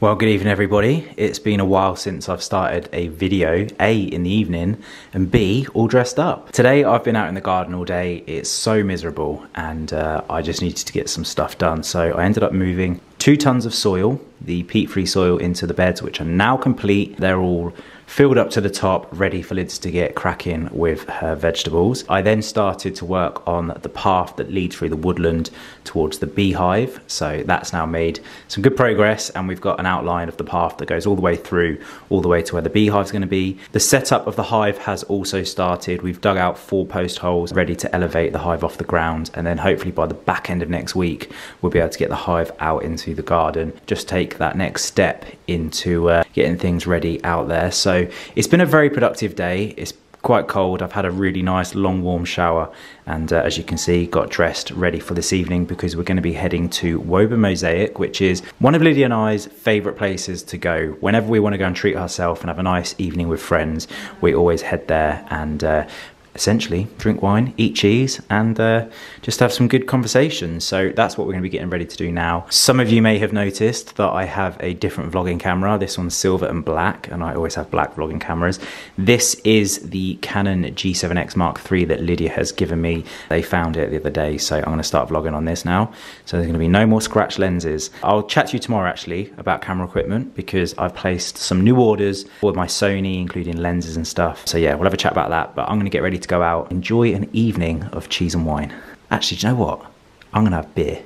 Well, good evening, everybody. It's been a while since I've started a video, A, in the evening, and B, all dressed up. Today, I've been out in the garden all day. It's so miserable, and uh, I just needed to get some stuff done. So I ended up moving two tons of soil, the peat-free soil, into the beds, which are now complete. They're all filled up to the top, ready for Lids to get cracking with her vegetables. I then started to work on the path that leads through the woodland towards the beehive. So that's now made some good progress and we've got an outline of the path that goes all the way through, all the way to where the beehive's gonna be. The setup of the hive has also started. We've dug out four post holes ready to elevate the hive off the ground. And then hopefully by the back end of next week, we'll be able to get the hive out into the garden. Just take that next step into uh, getting things ready out there. So it's been a very productive day. It's quite cold. I've had a really nice long warm shower and uh, as you can see got dressed ready for this evening because we're going to be heading to Woburn Mosaic which is one of Lydia and I's favourite places to go. Whenever we want to go and treat ourselves and have a nice evening with friends we always head there and uh, essentially drink wine, eat cheese, and uh, just have some good conversations. So that's what we're going to be getting ready to do now. Some of you may have noticed that I have a different vlogging camera. This one's silver and black, and I always have black vlogging cameras. This is the Canon G7X Mark III that Lydia has given me. They found it the other day, so I'm going to start vlogging on this now. So there's going to be no more scratch lenses. I'll chat to you tomorrow actually about camera equipment because I've placed some new orders for my Sony, including lenses and stuff. So yeah, we'll have a chat about that, but I'm going to get ready to go out, enjoy an evening of cheese and wine. Actually, do you know what? I'm gonna have beer.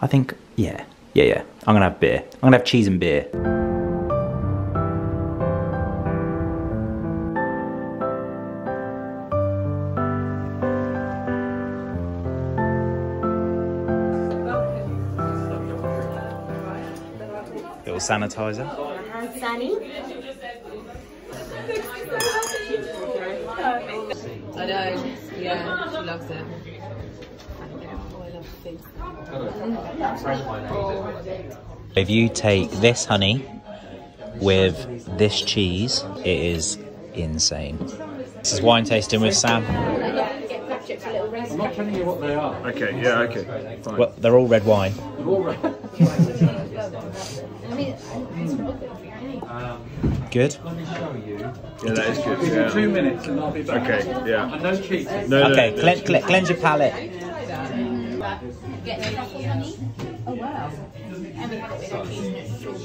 I think, yeah, yeah, yeah. I'm gonna have beer. I'm gonna have cheese and beer. Little sanitizer. Sunny. I know. Yeah, she loves it. If you take this honey with this cheese, it is insane. This is wine tasting with Sam. I'm not telling you what they are. Okay, yeah, okay. Fine. Well, they're all red wine. Good. Yeah, that is good. Yeah. Two minutes and I'll be back. Okay, yeah. And no cheating. No, no, Okay, no, cle- cle- cleanse your palate.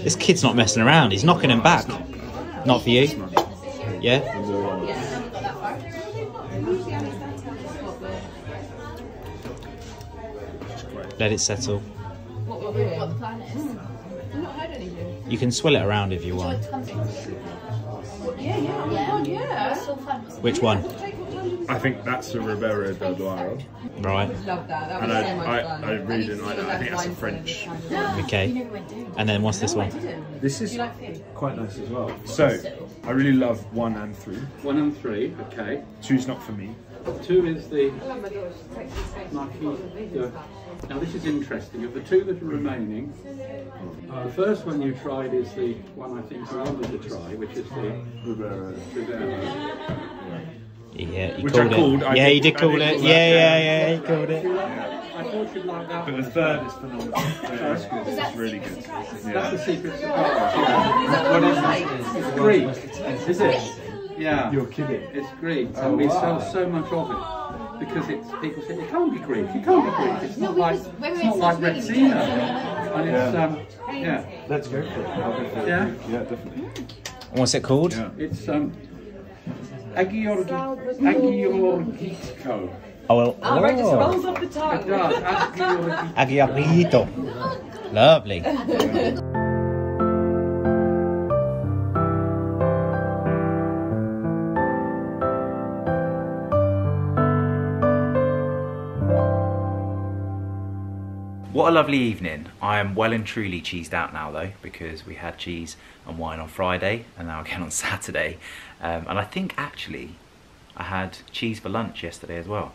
This kid's not messing around. He's knocking him back. Not for you. Yeah. Let it settle. You can swill it around if you want. Which one? I think that's the Ribera del Duero. Right. Love that. That And was I, much I, fun. I really didn't like that. I think that's a French. Okay. And then what's this one? This is quite nice as well. So, I really love one and three. One and three, okay. Two's not for me. Two is the Marquis de... Now this is interesting. Of the two that are remaining, uh, the first one you tried is the one I think you wanted to try, which is the Ribera. Rivera. Yeah, you Which called I called, it. I yeah, you did- did call it. Yeah, yeah, yeah. yeah, you called it. I thought you'd like that But the third is phenomenal. That's good. It's really good. That's the secret surprise. What is it? It's Greek. Is it? Yeah. You're kidding. It's Greek, and Oh, we wow. sell so much of it because it's people say it can't be Greek. It can't be Greek. It's not like it's not like Retsina, and it's um yeah Let's go for it. I'll go for it. yeah Yeah, definitely. What's it called? Yeah. it's um Agiorgi Agiorgiko. Oh, well. Oh, right, just rolls off the It tongue. does Agiorgi. Aguiarito. Lovely. What a lovely evening. I am well and truly cheesed out now though because we had cheese and wine on Friday and now again on Saturday. Um, and I think actually I had cheese for lunch yesterday as well.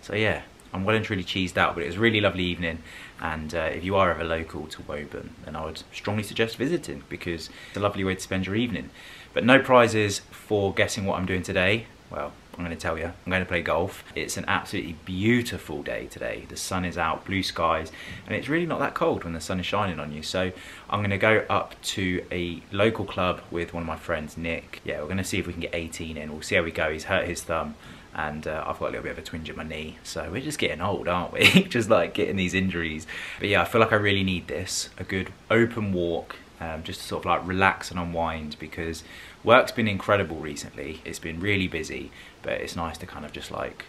So yeah, I'm well and truly cheesed out, but it was a really lovely evening. And uh, if you are ever local to Woburn, then I would strongly suggest visiting because it's a lovely way to spend your evening. But no prizes for guessing what I'm doing today. Well, I'm going to tell you. I'm going to play golf. It's an absolutely beautiful day today. The sun is out, blue skies, and it's really not that cold when the sun is shining on you. So I'm going to go up to a local club with one of my friends, Nick. Yeah, we're going to see if we can get 18 in. We'll see how we go. He's hurt his thumb and uh, I've got a little bit of a twinge at my knee. So we're just getting old, aren't we? just like getting these injuries. But yeah, I feel like I really need this. A good open walk, um, just to sort of like relax and unwind because work's been incredible recently. It's been really busy, but it's nice to kind of just like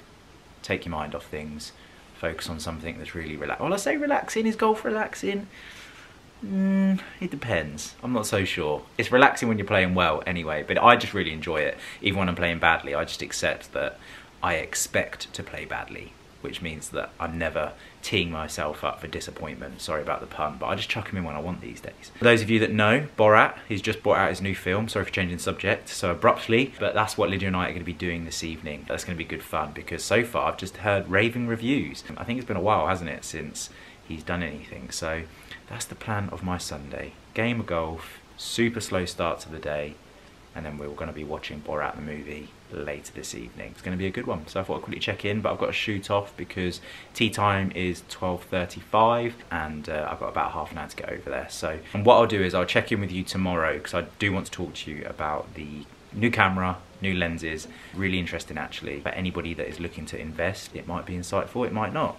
take your mind off things, focus on something that's really relaxed. Well, I say relaxing, is golf relaxing? Mm, it depends. I'm not so sure. It's relaxing when you're playing well anyway, but I just really enjoy it. Even when I'm playing badly, I just accept that I expect to play badly, which means that I'm never teeing myself up for disappointment. Sorry about the pun, but I just chuck him in when I want these days. For those of you that know, Borat, he's just brought out his new film. Sorry for changing subject so abruptly, but that's what Lydia and I are going to be doing this evening. That's going to be good fun because so far I've just heard raving reviews. I think it's been a while, hasn't it, since he's done anything. So that's the plan of my Sunday. Game of golf, super slow start to the day, and then we're going to be watching Borat the movie later this evening. It's going to be a good one. So I thought I'd quickly check in, but I've got to shoot off because tea time is 12.35 and uh, I've got about half an hour to get over there. So and what I'll do is I'll check in with you tomorrow because I do want to talk to you about the new camera, new lenses. Really interesting actually. For anybody that is looking to invest, it might be insightful, it might not.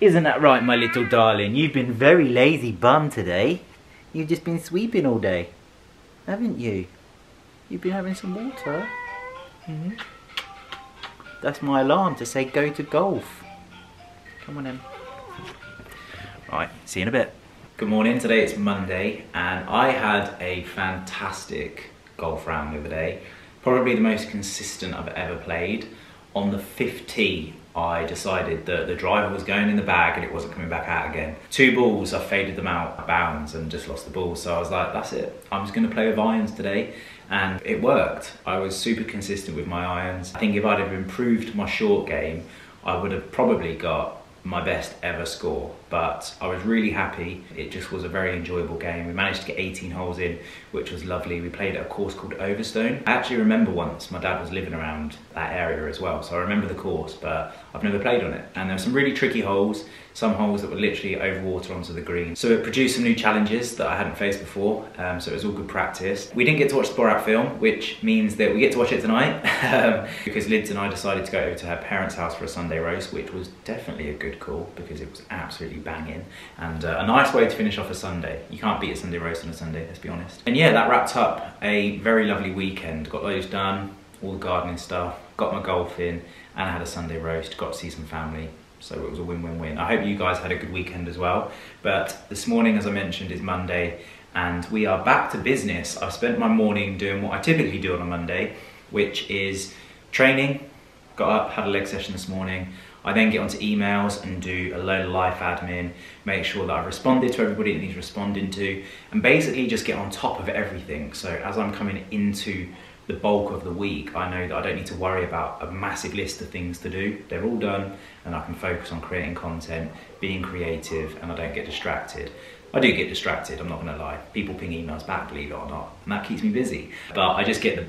Isn't that right, my little darling? You've been very lazy bum today. You've just been sweeping all day, haven't you? You've been having some water. Mm -hmm. That's my alarm to say go to golf. Come on in. Right, see you in a bit. Good morning, today it's Monday and I had a fantastic golf round the other day. Probably the most consistent I've ever played. On the fifth tee, I decided that the driver was going in the bag and it wasn't coming back out again. Two balls, I faded them out bounds and just lost the ball. So I was like, that's it. I'm just gonna play with irons today. And it worked. I was super consistent with my irons. I think if I'd have improved my short game, I would have probably got my best ever score, but I was really happy. It just was a very enjoyable game. We managed to get 18 holes in, which was lovely. We played at a course called Overstone. I actually remember once, my dad was living around that area as well, so I remember the course, but I've never played on it. And there were some really tricky holes, some holes that were literally over water onto the green. So it produced some new challenges that I hadn't faced before, um, so it was all good practice. We didn't get to watch the Borat film, which means that we get to watch it tonight, um, because Lids and I decided to go over to her parents' house for a Sunday roast, which was definitely a good call, because it was absolutely banging, and uh, a nice way to finish off a Sunday. You can't beat a Sunday roast on a Sunday, let's be honest. And yeah, that wrapped up a very lovely weekend. Got those done, all the gardening stuff, got my golf in, and I had a Sunday roast, got to see some family, so it was a win-win-win. I hope you guys had a good weekend as well. But this morning, as I mentioned, is Monday and we are back to business. I've spent my morning doing what I typically do on a Monday, which is training. Got up, had a leg session this morning. I then get onto emails and do a load of life admin, make sure that I've responded to everybody that needs responding to, and basically just get on top of everything. So as I'm coming into the bulk of the week, I know that I don't need to worry about a massive list of things to do. They're all done and I can focus on creating content, being creative, and I don't get distracted. I do get distracted, I'm not gonna lie. People ping emails back, believe it or not, and that keeps me busy. But I just get the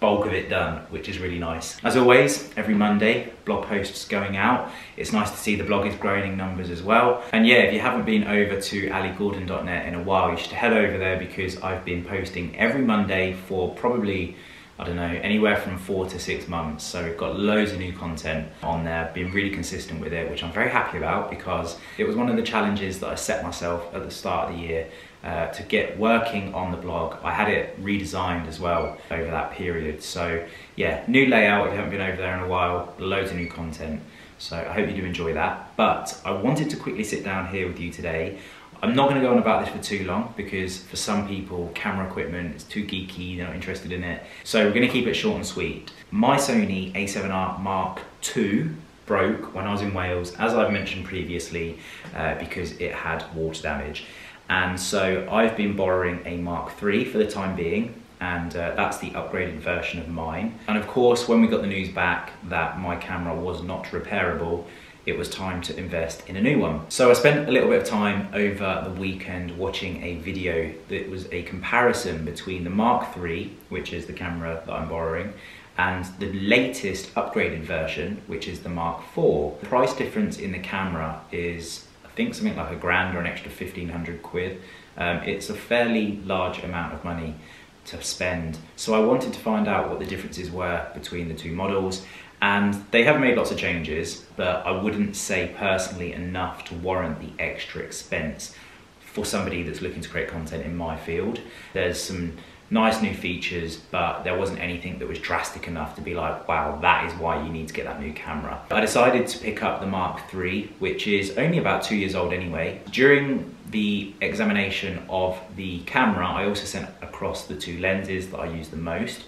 bulk of it done, which is really nice. As always, every Monday, blog posts going out. It's nice to see the blog is growing in numbers as well. And yeah, if you haven't been over to aligordon.net in a while, you should head over there because I've been posting every Monday for probably I don't know, anywhere from four to six months. So we've got loads of new content on there, been really consistent with it, which I'm very happy about because it was one of the challenges that I set myself at the start of the year uh, to get working on the blog. I had it redesigned as well over that period. So yeah, new layout if you haven't been over there in a while, loads of new content. So I hope you do enjoy that. But I wanted to quickly sit down here with you today. I'm not going to go on about this for too long because for some people camera equipment is too geeky, they're not interested in it. So we're going to keep it short and sweet. My Sony a7R Mark II broke when I was in Wales, as I've mentioned previously, uh, because it had water damage. And so I've been borrowing a Mark III for the time being, and uh, that's the upgraded version of mine. And of course, when we got the news back that my camera was not repairable, it was time to invest in a new one. So I spent a little bit of time over the weekend watching a video that was a comparison between the Mark III, which is the camera that I'm borrowing, and the latest upgraded version, which is the Mark IV. The price difference in the camera is, think, something like a grand or an extra 1500 quid. Um, it's a fairly large amount of money to spend. So I wanted to find out what the differences were between the two models and they have made lots of changes, but I wouldn't say personally enough to warrant the extra expense for somebody that's looking to create content in my field. There's some nice new features, but there wasn't anything that was drastic enough to be like, wow, that is why you need to get that new camera. I decided to pick up the Mark III, which is only about two years old anyway. During the examination of the camera, I also sent across the two lenses that I use the most,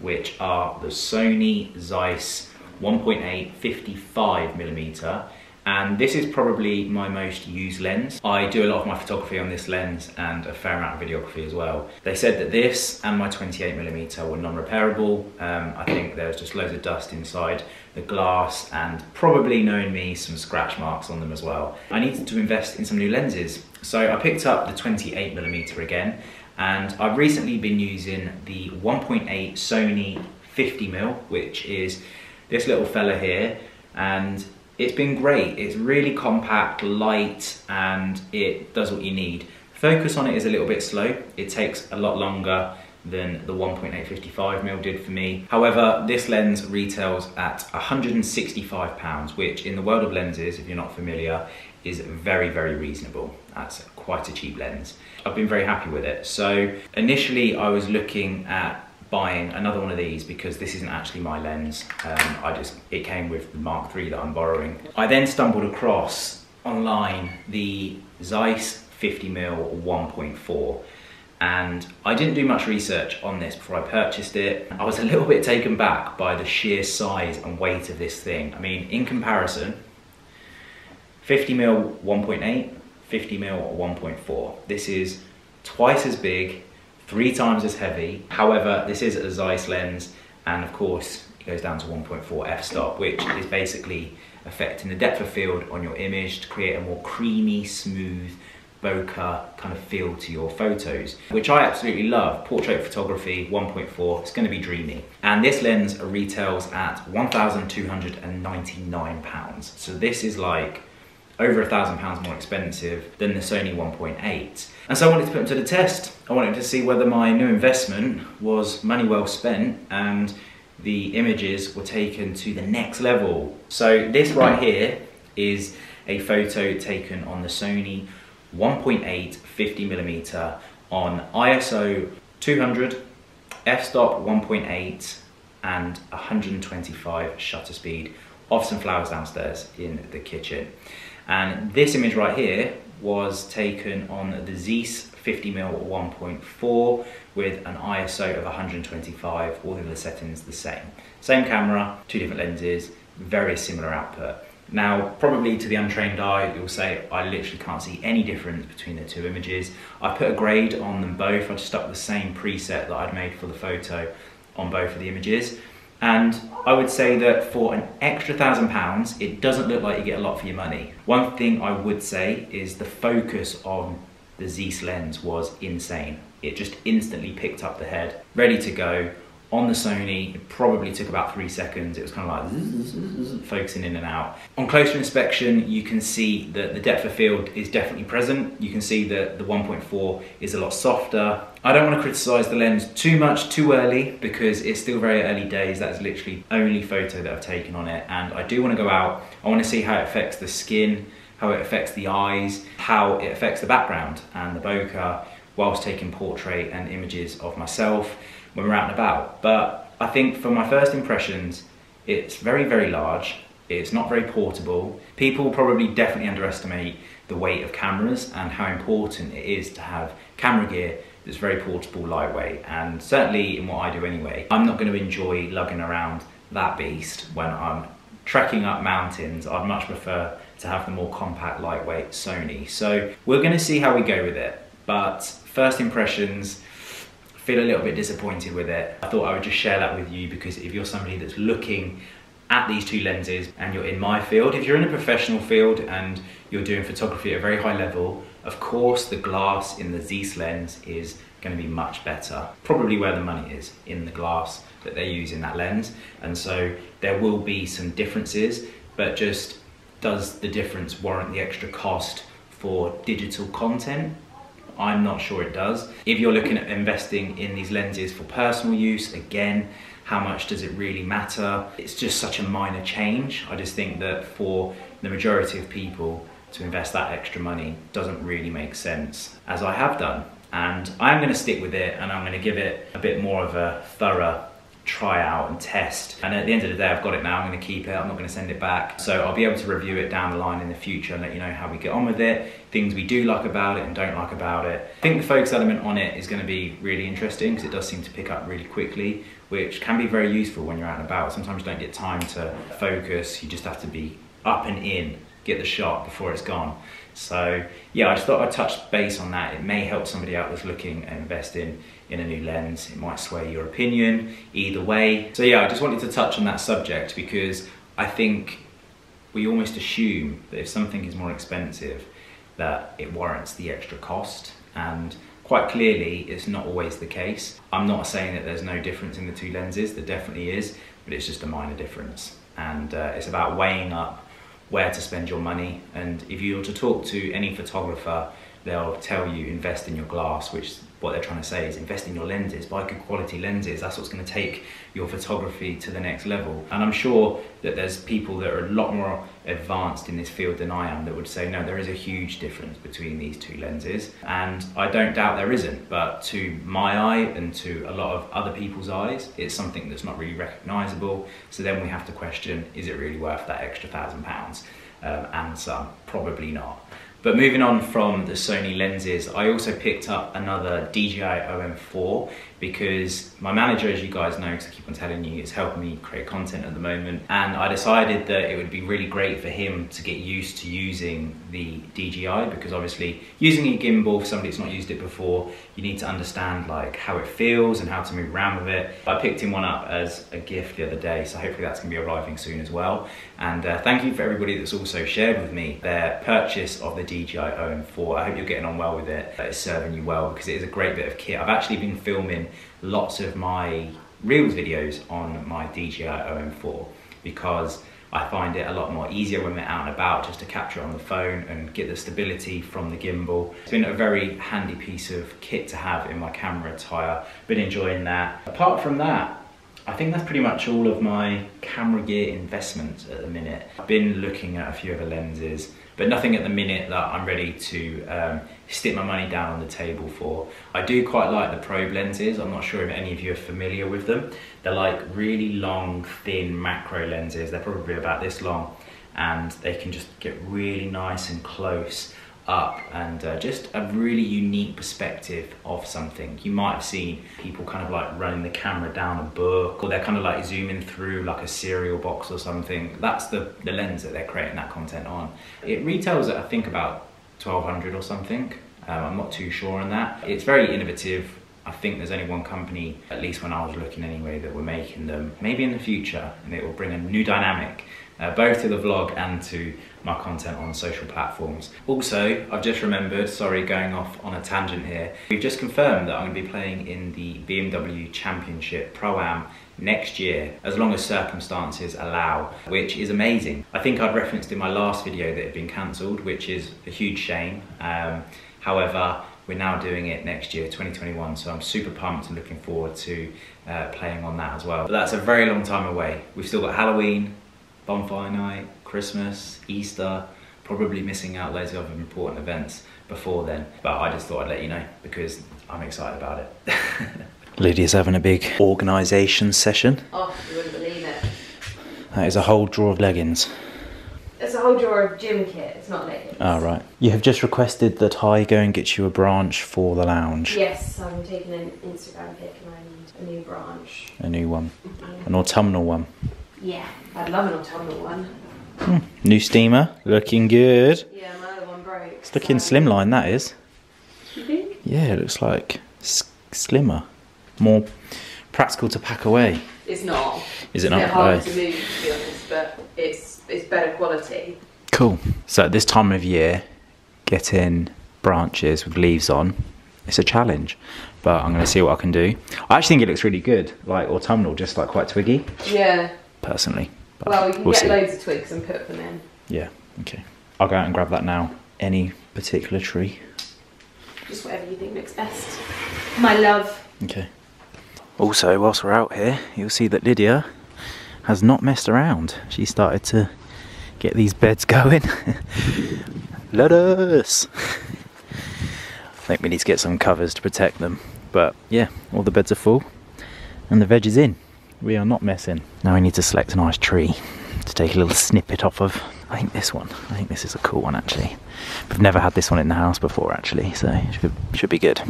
which are the Sony Zeiss 1.8 55 millimeter and this is probably my most used lens. I do a lot of my photography on this lens and a fair amount of videography as well. They said that this and my 28mm were non-repairable. Um, I think there's just loads of dust inside the glass and probably knowing me some scratch marks on them as well. I needed to invest in some new lenses. So I picked up the 28mm again and I've recently been using the 1.8 Sony 50mm which is this little fella here and it's been great. It's really compact, light, and it does what you need. Focus on it is a little bit slow. It takes a lot longer than the 1.855mm did for me. However, this lens retails at 165 pounds, which in the world of lenses, if you're not familiar, is very, very reasonable. That's quite a cheap lens. I've been very happy with it. So initially I was looking at buying another one of these because this isn't actually my lens. Um, I just it came with the Mark III that I'm borrowing. I then stumbled across online the Zeiss 50mm 1.4 and I didn't do much research on this before I purchased it. I was a little bit taken back by the sheer size and weight of this thing. I mean, in comparison, 50mm 1.8, 50mm 1.4. This is twice as big three times as heavy. However, this is a Zeiss lens, and of course, it goes down to 1.4 f-stop, which is basically affecting the depth of field on your image to create a more creamy, smooth, bokeh kind of feel to your photos, which I absolutely love. Portrait photography, 1.4, it's gonna be dreamy. And this lens retails at 1,299 pounds. So this is like over a thousand pounds more expensive than the Sony 1.8. And so I wanted to put them to the test. I wanted to see whether my new investment was money well spent and the images were taken to the next level. So this right here is a photo taken on the Sony 1.8 50mm on ISO 200, f-stop 1.8 and 125 shutter speed of some flowers downstairs in the kitchen. And this image right here was taken on the Zeiss 50mm 1.4 with an ISO of 125, all the other settings the same. Same camera, two different lenses, very similar output. Now, probably to the untrained eye, you'll say, I literally can't see any difference between the two images. I put a grade on them both. I just stuck the same preset that I'd made for the photo on both of the images. And I would say that for an extra thousand pounds, it doesn't look like you get a lot for your money. One thing I would say is the focus on the Zeiss lens was insane. It just instantly picked up the head, ready to go, on the Sony, it probably took about three seconds. It was kind of like focusing in and out. On closer inspection, you can see that the depth of field is definitely present. You can see that the 1.4 is a lot softer. I don't want to criticize the lens too much too early because it's still very early days. That's literally only photo that I've taken on it. And I do want to go out. I want to see how it affects the skin, how it affects the eyes, how it affects the background and the bokeh whilst taking portrait and images of myself when we're out and about. But I think for my first impressions, it's very, very large. It's not very portable. People probably definitely underestimate the weight of cameras and how important it is to have camera gear that's very portable, lightweight, and certainly in what I do anyway. I'm not going to enjoy lugging around that beast when I'm trekking up mountains. I'd much prefer to have the more compact, lightweight Sony. So we're going to see how we go with it. But first impressions, feel a little bit disappointed with it. I thought I would just share that with you because if you're somebody that's looking at these two lenses and you're in my field, if you're in a professional field and you're doing photography at a very high level, Of course, the glass in the Zeiss lens is going to be much better. Probably where the money is in the glass that they use in that lens. And so there will be some differences, but just does the difference warrant the extra cost for digital content? I'm not sure it does. If you're looking at investing in these lenses for personal use, again, how much does it really matter? It's just such a minor change. I just think that for the majority of people to invest that extra money doesn't really make sense, as I have done. And I'm gonna stick with it and I'm gonna give it a bit more of a thorough try out and test. And at the end of the day, I've got it now. I'm going to keep it. I'm not going to send it back. So I'll be able to review it down the line in the future and let you know how we get on with it, things we do like about it and don't like about it. I think the focus element on it is going to be really interesting because it does seem to pick up really quickly, which can be very useful when you're out and about. Sometimes you don't get time to focus. You just have to be up and in, get the shot before it's gone. So yeah, I just thought I'd touch base on that. It may help somebody out that's looking at investing in a new lens. It might sway your opinion either way. So yeah, I just wanted to touch on that subject because I think we almost assume that if something is more expensive, that it warrants the extra cost. And quite clearly, it's not always the case. I'm not saying that there's no difference in the two lenses, there definitely is, but it's just a minor difference. And uh, it's about weighing up where to spend your money. And if you were to talk to any photographer, they'll tell you invest in your glass, which what they're trying to say is invest in your lenses, buy good quality lenses. That's what's going to take your photography to the next level. And I'm sure that there's people that are a lot more advanced in this field than I am that would say, no, there is a huge difference between these two lenses. And I don't doubt there isn't, but to my eye and to a lot of other people's eyes, it's something that's not really recognizable. So then we have to question, is it really worth that extra thousand pounds? Um, and some, probably not. But moving on from the Sony lenses, I also picked up another DJI OM4 because my manager, as you guys know, because I keep on telling you, is helping me create content at the moment. And I decided that it would be really great for him to get used to using the DJI because obviously using a gimbal for somebody that's not used it before, you need to understand like how it feels and how to move around with it. I picked him one up as a gift the other day, so hopefully that's gonna be arriving soon as well. And uh, thank you for everybody that's also shared with me their purchase of the DJI OM4. I hope you're getting on well with it. It's serving you well because it is a great bit of kit. I've actually been filming lots of my Reels videos on my DJI OM4 because I find it a lot more easier when we're out and about just to capture on the phone and get the stability from the gimbal. It's been a very handy piece of kit to have in my camera attire. Been enjoying that. Apart from that, I think that's pretty much all of my camera gear investment at the minute. I've been looking at a few other lenses, but nothing at the minute that I'm ready to um, stick my money down on the table for. I do quite like the probe lenses. I'm not sure if any of you are familiar with them. They're like really long, thin macro lenses. They're probably about this long and they can just get really nice and close up and uh, just a really unique perspective of something. You might have seen people kind of like running the camera down a book or they're kind of like zooming through like a cereal box or something. That's the, the lens that they're creating that content on. It retails at I think about 1200 or something. Um, I'm not too sure on that. It's very innovative. I think there's only one company, at least when I was looking anyway, that were making them. Maybe in the future, and it will bring a new dynamic uh, both to the vlog and to my content on social platforms. Also, I've just remembered, sorry going off on a tangent here, we've just confirmed that I'm going to be playing in the BMW Championship Pro-Am next year, as long as circumstances allow, which is amazing. I think I'd referenced in my last video that it had been cancelled, which is a huge shame. Um, however, we're now doing it next year, 2021, so I'm super pumped and looking forward to uh, playing on that as well. But that's a very long time away. We've still got Halloween, bonfire night, Christmas, Easter, probably missing out loads of important events before then. But I just thought I'd let you know because I'm excited about it. Lydia's having a big organisation session. Oh, you wouldn't believe it. That is a whole drawer of leggings. It's a whole drawer of gym kit. It's not leggings. Oh, right. You have just requested that I go and get you a branch for the lounge. Yes, I'm taking an Instagram pic and I need a new branch. A new one. An autumnal one. Yeah, I'd love an autumnal one. Hmm. New steamer. Looking good. Yeah, my other one broke. It's looking so- slimline, that is. You think? Yeah, it looks like s- slimmer. More practical to pack away. It's not. Is it It's a bit hard to move, to be honest, but it's it's better quality. Cool. So at this time of year, getting branches with leaves on. It's a challenge, but I'm going to see what I can do. I actually think it looks really good, like autumnal, just like quite twiggy, Yeah. Personally. But Well, we can we'll get see. loads of twigs and put them in. Yeah, okay. I'll go out and grab that now. Any particular tree? Just whatever you think looks best. My love. Okay. Also, whilst we're out here, you'll see that Lydia has not messed around. She started to get these beds going. Lettuce! I think we need to get some covers to protect them. But yeah, all the beds are full and the veg is in. We are not messing. Now we need to select a nice tree to take a little snippet off of. I think this one. I think this is a cool one actually. We've never had this one in the house before actually, so it should, should be good.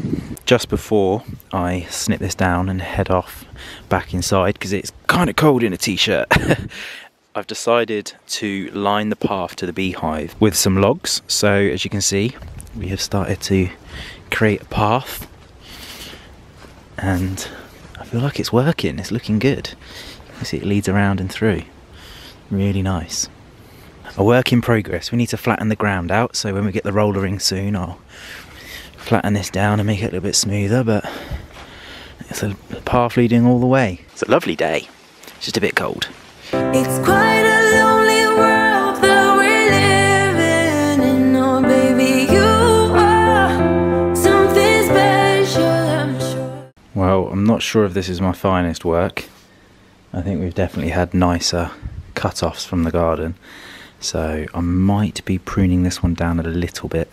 Just before I snip this down and head off back inside because it's kind of cold in a t-shirt. I've decided to line the path to the beehive with some logs. So as you can see, we have started to create a path and I feel like it's working. It's looking good. You see it leads around and through. Really nice. A work in progress. We need to flatten the ground out. So when we get the rollering soon, I'll flatten this down and make it a little bit smoother. But it's a path leading all the way. It's a lovely day. It's just a bit cold. Not sure if this is my finest work. I think we've definitely had nicer cut-offs from the garden. So I might be pruning this one down a little bit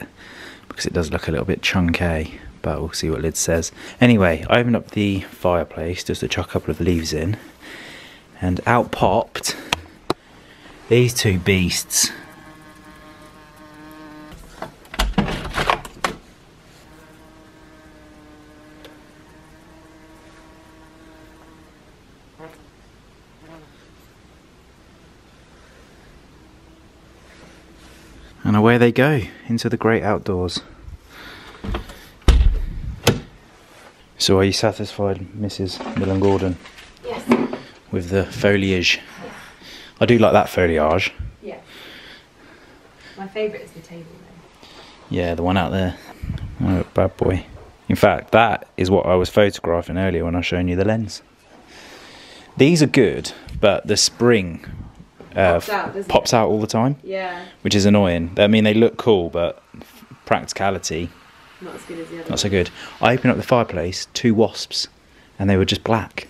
because it does look a little bit chunky, but we'll see what Lid says. Anyway, I opened up the fireplace just to chuck a couple of leaves in and out popped these two beasts. And away they go into the great outdoors. So, are you satisfied, Mrs. Millen Gordon, Yes. with the foliage? I do like that foliage. Yeah. My favourite is the table though. Yeah, the one out there. Oh, bad boy. In fact, that is what I was photographing earlier when I was showing you the lens. These are good, but the spring uh, Pops out, pops out all the time, Yeah. which is annoying. I mean, they look cool, but practicality, Not as good as the other not so good. I opened up the fireplace, two wasps, and they were just black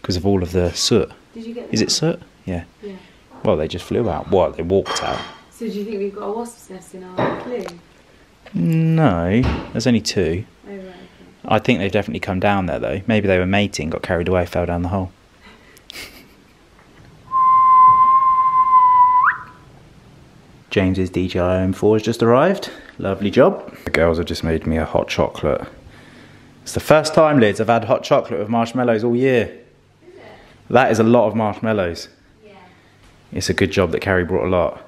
because of all of the soot. Did you get Is it soot? Yeah. Yeah. Well, they just flew out. Well, they walked out. So do you think we've got a wasp's nest in our clue? No, there's only two. Oh right, okay. I think they've definitely come down there though. Maybe they were mating, got carried away, fell down the hole. James's DJI OM4 has just arrived. Lovely job. The girls have just made me a hot chocolate. It's the first time, Liz, I've had hot chocolate with marshmallows all year. That is a lot of marshmallows. Yeah. It's a good job that Carrie brought a lot.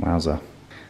Wowza.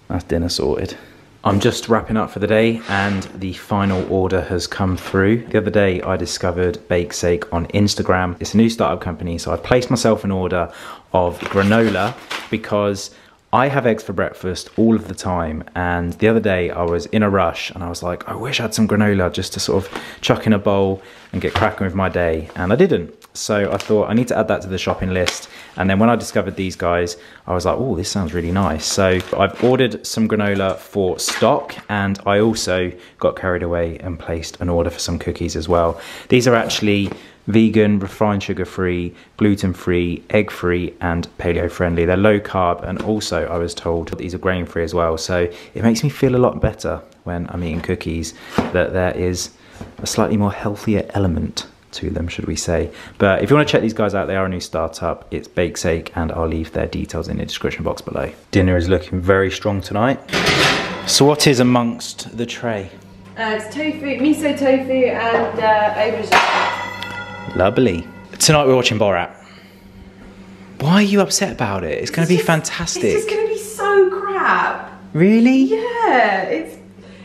That's dinner sorted. I'm just wrapping up for the day and the final order has come through. The other day I discovered Bakesake on Instagram. It's a new startup company, so I placed myself an order of granola because I have eggs for breakfast all of the time. And the other day I was in a rush and I was like, I wish I had some granola just to sort of chuck in a bowl and get cracking with my day. And I didn't. So I thought I need to add that to the shopping list. And then when I discovered these guys, I was like, oh, this sounds really nice. So I've ordered some granola for stock and I also got carried away and placed an order for some cookies as well. These are actually vegan, refined sugar free, gluten free, egg free, and paleo friendly. They're low carb, and also I was told these are grain free as well. So it makes me feel a lot better when I'm eating cookies that there is a slightly more healthier element to them, should we say. But if you want to check these guys out, they are a new startup. It's Bakesake, and I'll leave their details in the description box below. Dinner is looking very strong tonight. So, what is amongst the tray? Uh, it's tofu, miso tofu, and uh, aubergine. Lovely. Tonight we're watching Borat. Why are you upset about it? It's going to be just- fantastic. It's going to be so crap. Really? Yeah, it's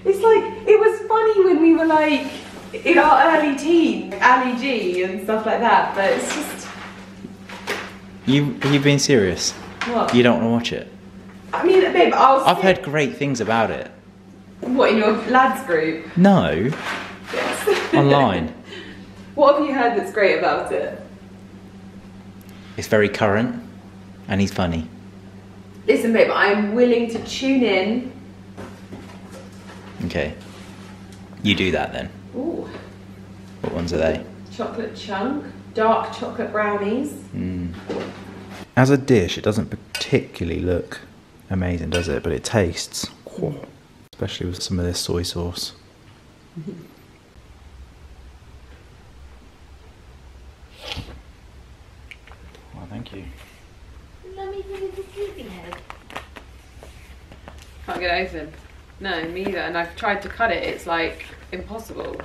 it's like it was funny when we were like in our early teens, Ali G and stuff like that. But it's just You are you being serious? what You don't want to watch it? I mean, babe, I'll. I've heard great things about it. What in your lads group? No, Yes. online. what have you heard that's great about it? It's very current, and he's funny. Listen, babe, I'm willing to tune in. Okay. You do that then. Ooh, What ones are they? chocolate chunk, dark chocolate brownies. Hmm. As a dish, it doesn't particularly look amazing, does it? But it tastes, especially with some of this soy sauce. Well, thank you. Let me think of the sleepyhead. Can't get it open. No, me either. And I've tried to cut it. It's like impossible.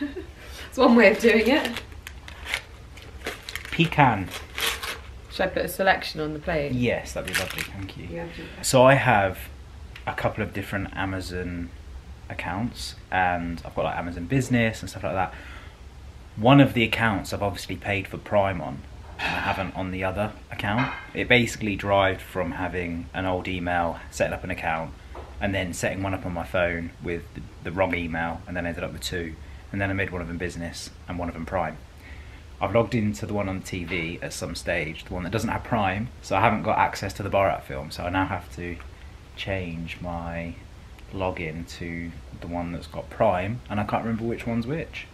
It's one way of doing it. Pecan. Should I put a selection on the plate? Yes, that'd be lovely. Thank you. Yeah. So I have a couple of different Amazon accounts, and I've got like Amazon Business and stuff like that. One of the accounts I've obviously paid for Prime on, haven't on the other account. It basically derived from having an old email, setting up an account, and then setting one up on my phone with the, the wrong email, and then ended up with two. And then I made one of them business and one of them Prime. I've logged into the one on TV at some stage, the one that doesn't have Prime, so I haven't got access to the Borat film, so I now have to change my login to the one that's got Prime, and I can't remember which one's which.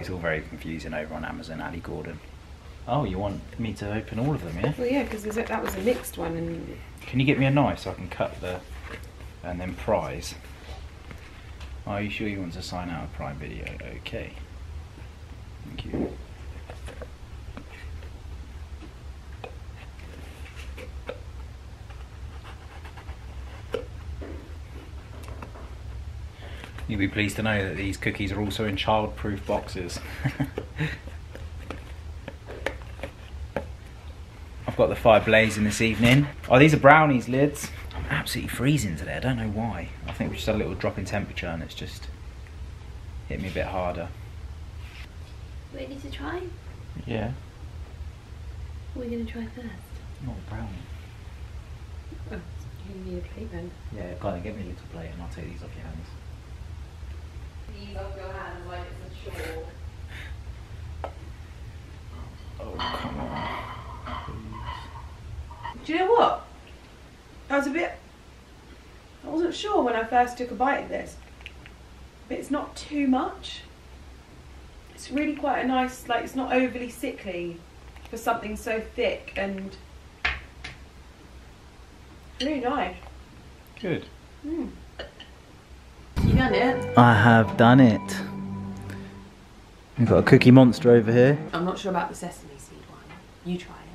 It's all very confusing over on Amazon, Ali Gordon. Oh, you want me to open all of them, yeah? Well, yeah, because that was a mixed one, and Can you get me a knife so I can cut the and then prize? Are you sure you want to sign out of Prime Video? Okay. Thank you. You'll be pleased to know that these cookies are also in child-proof boxes. I've got the fire blazing this evening. Oh, these are brownies lids. I'm absolutely freezing today. I don't know why. I think we just had a little drop in temperature and it's just hit me a bit harder. Ready to try? Yeah. What are we going to try first? Not brownie. oh, you need a plate then. Yeah, go on, get me a little plate and I'll take these off your hands. These off your hands like it's a chore. Oh, come on. Do you know what? I was a bit. I wasn't sure when I first took a bite of this, but it's not too much. It's really quite a nice, like, it's not overly sickly for something so thick and really nice. Good. Mm. You done it? I have done it. We've got a cookie monster over here. I'm not sure about the sesame seed one. You try it.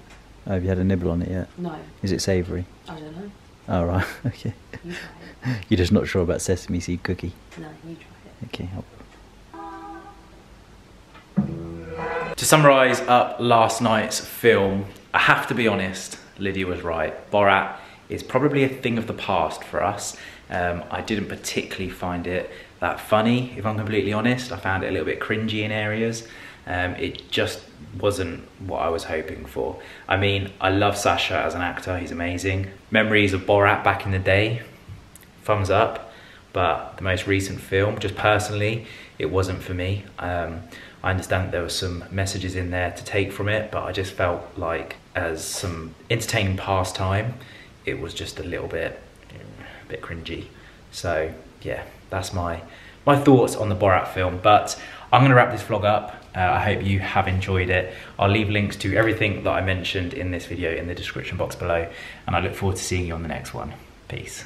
Oh, have you had a nibble on it yet? No, Is it savoury? I don't know. Oh, right. Okay. You try You're just not sure about sesame seed cookie. No, you try it. Okay. To summarise up last night's film, I have to be honest, Lydia was right. Borat is probably a thing of the past for us. Um, I didn't particularly find it that funny, if I'm completely honest. I found it a little bit cringy in areas. Um, it just wasn't what I was hoping for. I mean, I love Sacha as an actor, he's amazing. Memories of Borat back in the day, thumbs up. But the most recent film, just personally, it wasn't for me. Um, I understand there were some messages in there to take from it, but I just felt like, as some entertaining pastime, it was just a little bit, a bit cringy. So yeah, that's my my thoughts on the Borat film. But I'm gonna wrap this vlog up. Uh, I hope you have enjoyed it. I'll leave links to everything that I mentioned in this video in the description box below, and I look forward to seeing you on the next one. Peace.